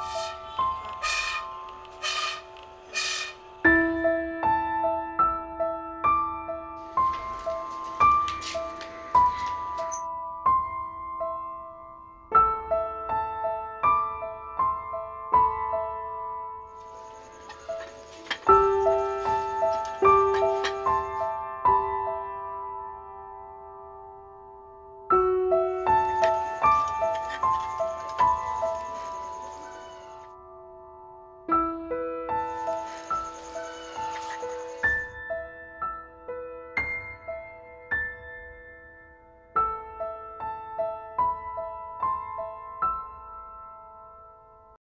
Shh.